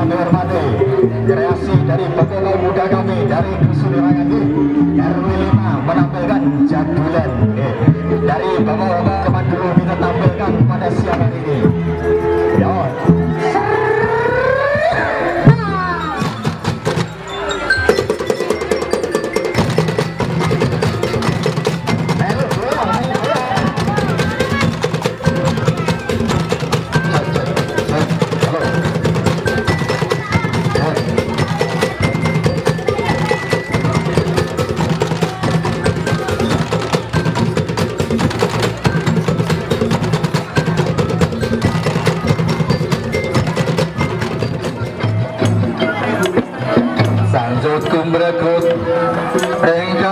kami hormati kreasi dari pegawai muda kami dari Kesulirayan RW5 menampilkan jadulan dari bapak-bapak kemandiru kita tampilkan pada siang hari ini. Amber Court, Angel.